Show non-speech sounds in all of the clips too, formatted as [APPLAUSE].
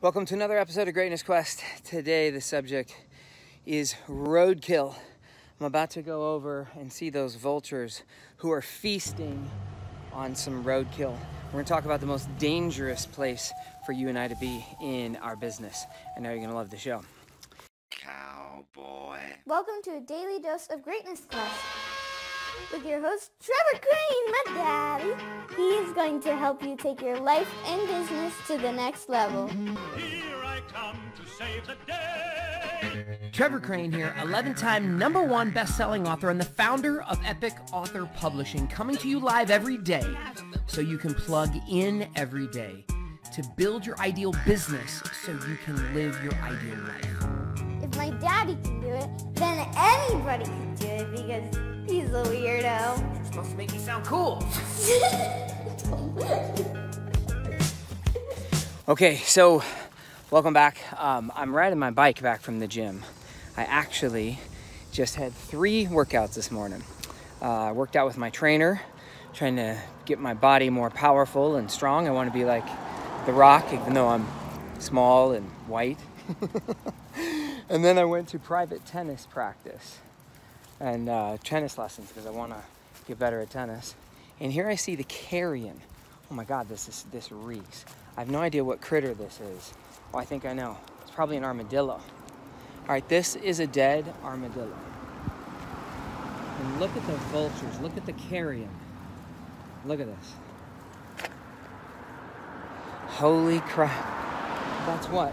Welcome to another episode of Greatness Quest. Today, the subject is roadkill. I'm about to go over and see those vultures who are feasting on some roadkill. We're going to talk about the most dangerous place for you and I to be in our business. I know you're going to love the show. Cowboy. Welcome to a daily dose of greatness quest with your host Trevor Crane, my daddy. He is going to help you take your life and business to the next level. Here I come to save the day. Trevor Crane here, 11 time number one best selling author and the founder of Epic Author Publishing, coming to you live every day so you can plug in every day to build your ideal business so you can live your ideal life. If my daddy can do it, then anybody can do it because he's a weirdo. It's supposed to make me sound cool. [LAUGHS] Okay, so welcome back. Um, I'm riding my bike back from the gym. I actually just had three workouts this morning. Uh, I worked out with my trainer, trying to get my body more powerful and strong. I want to be like The Rock, even though I'm small and white. [LAUGHS] [LAUGHS] and then I went to private tennis practice and uh, tennis lessons because I want to get better at tennis. And here I see the carrion. Oh my God, this is this reeks. I have no idea what critter this is. Oh, I think I know. It's probably an armadillo. All right, this is a dead armadillo. And look at the vultures. Look at the carrion. Look at this. Holy crap. That's what?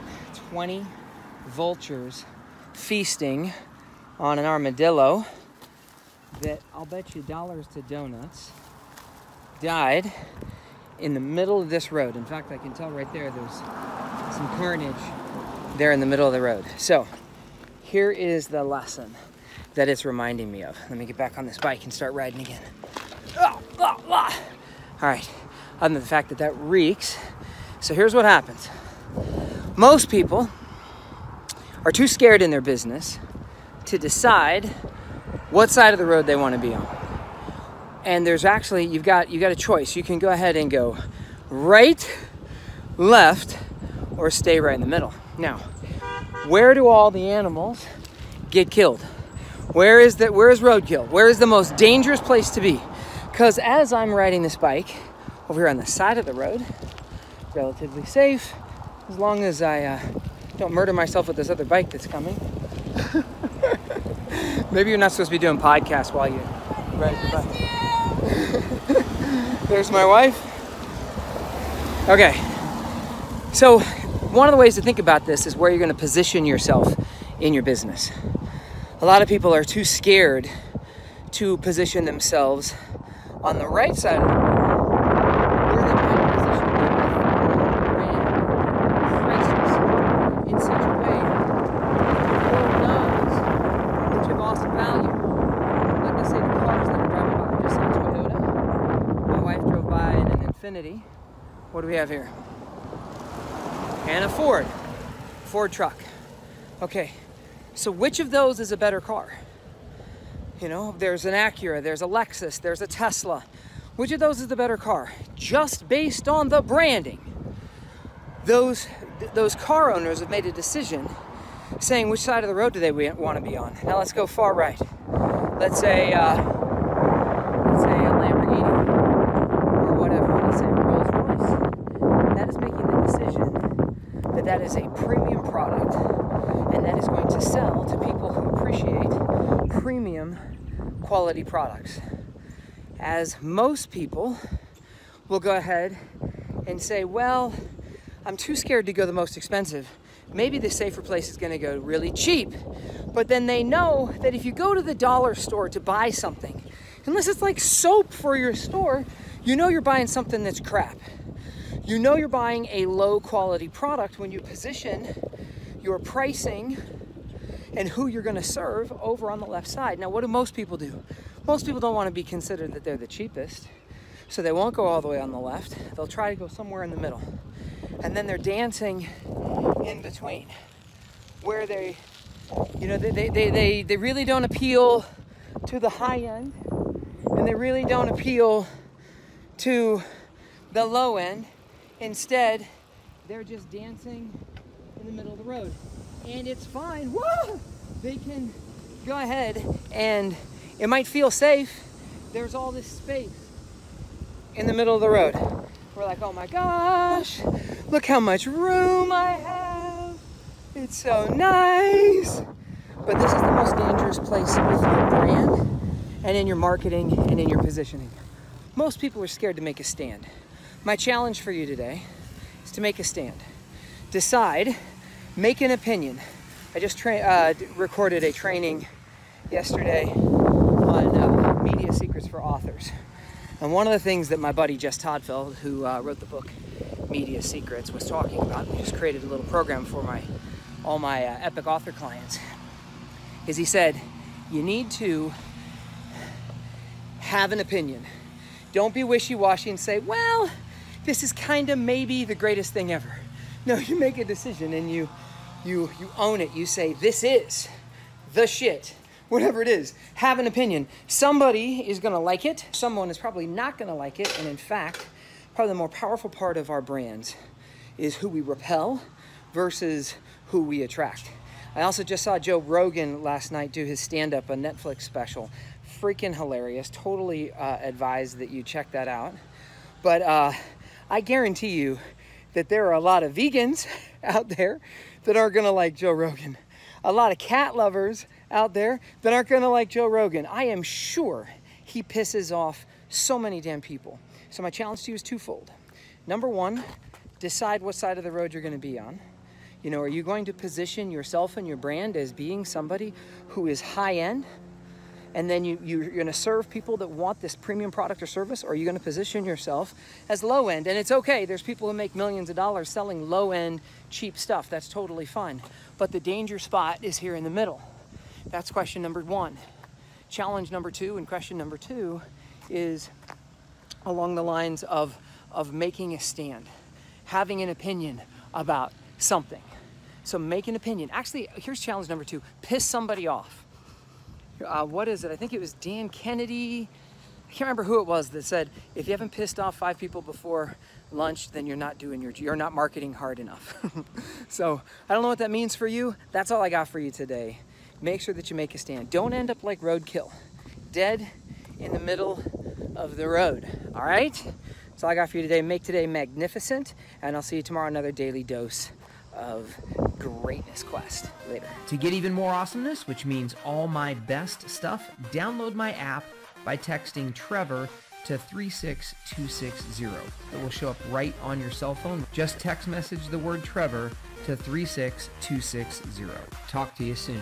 20 vultures feasting on an armadillo that I'll bet you dollars to donuts died in the middle of this road. In fact, I can tell right there there's some carnage there in the middle of the road. So, here is the lesson that it's reminding me of. Let me get back on this bike and start riding again. All right, other than the fact that that reeks. So, here's what happens most people are too scared in their business to decide what side of the road they want to be on. And there's actually you've got you got a choice. You can go ahead and go right, left, or stay right in the middle. Now, where do all the animals get killed? Where is that where is roadkill? Where is the most dangerous place to be? Because as I'm riding this bike over here on the side of the road, relatively safe, as long as I uh, don't murder myself with this other bike that's coming. [LAUGHS] Maybe you're not supposed to be doing podcasts while you ride the bike. [LAUGHS] There's my wife. Okay. So, one of the ways to think about this is where you're going to position yourself in your business. A lot of people are too scared to position themselves on the right side of the road where they might position their brand prices in such a way that the world knows that you have awesome value. Like let's say the cars that I'm driving by. I just saw a Toyota. My wife drove by in an Infiniti. What do we have here? And a Ford. Ford truck. Okay. So which of those is a better car? You know, there's an Acura, there's a Lexus, there's a Tesla. Which of those is the better car? Just based on the branding. Those those car owners have made a decision saying which side of the road do they want to be on. Now let's go far right. Let's say uh, let's say a Lamborghini or whatever. Let's say a Rolls Royce. That is making the decision that that is a premium product and that is going to sell to people who appreciate premium quality products. As most people will go ahead and say, well, I'm too scared to go the most expensive. Maybe the safer place is going to go really cheap. But then they know that if you go to the dollar store to buy something, unless it's like soap for your store, you know you're buying something that's crap. You know you're buying a low quality product when you position your pricing and who you're going to serve over on the left side. Now, what do most people do? Most people don't want to be considered that they're the cheapest, so they won't go all the way on the left. They'll try to go somewhere in the middle. And then they're dancing in between where they, you know, they, they, they, they, they really don't appeal to the high end and they really don't appeal to the low end. Instead, they're just dancing in the middle of the road. And it's fine. Whoa! They can go ahead and it might feel safe. There's all this space in the middle of the road. We're like, oh my gosh, look how much room I have. It's so nice. But this is the most dangerous place with your brand and in your marketing and in your positioning. Most people are scared to make a stand. My challenge for you today is to make a stand. Decide, make an opinion. I just uh, recorded a training yesterday on uh, media secrets for authors. And one of the things that my buddy Jess Todtfeld, who uh, wrote the book Media Secrets, was talking about, we just created a little program for my all my uh, epic author clients, is he said, you need to have an opinion. Don't be wishy-washy and say, well, this is kind of maybe the greatest thing ever. [LAUGHS] No, you make a decision and you you you own it. You say, this is the shit whatever it is, have an opinion. Somebody is going to like it, someone is probably not going to like it, and in fact, probably the more powerful part of our brands is who we repel versus who we attract. I also just saw Joe Rogan last night do his stand up, a Netflix special. Freaking hilarious. Totally uh, advise that you check that out. But uh, I guarantee you that there are a lot of vegans [LAUGHS] out there that aren't to like Joe Rogan. A lot of cat lovers out there that aren't to like Joe Rogan. I am sure he pisses off so many damn people. So my challenge to you is twofold. Number one, decide what side of the road you're to be on. You know, are you going to position yourself and your brand as being somebody who is high end? And then you, you're going to serve people that want this premium product or service, or are you going to position yourself as low end? And it's okay. There's people who make millions of dollars selling low end, cheap stuff. That's totally fine. But the danger spot is here in the middle. That's question number one. Challenge number two and question number two is along the lines of, of making a stand, having an opinion about something. So make an opinion. Actually, here's challenge number two piss somebody off. Uh, what is it? I think it was Dan Kennedy. I can't remember who it was that said, if you haven't pissed off five people before lunch, then you're not doing your, you're not marketing hard enough. [LAUGHS] so I don't know what that means for you. That's all I got for you today make sure that you make a stand. Don't end up like roadkill, dead in the middle of the road. All right? That's all I got for you today. Make today magnificent, and I'll see you tomorrow. Another daily dose of greatness quest later. To get even more awesomeness, which means all my best stuff, download my app by texting Trevor to 36260. It will show up right on your cell phone. Just text message the word Trevor to 36260. Talk to you soon.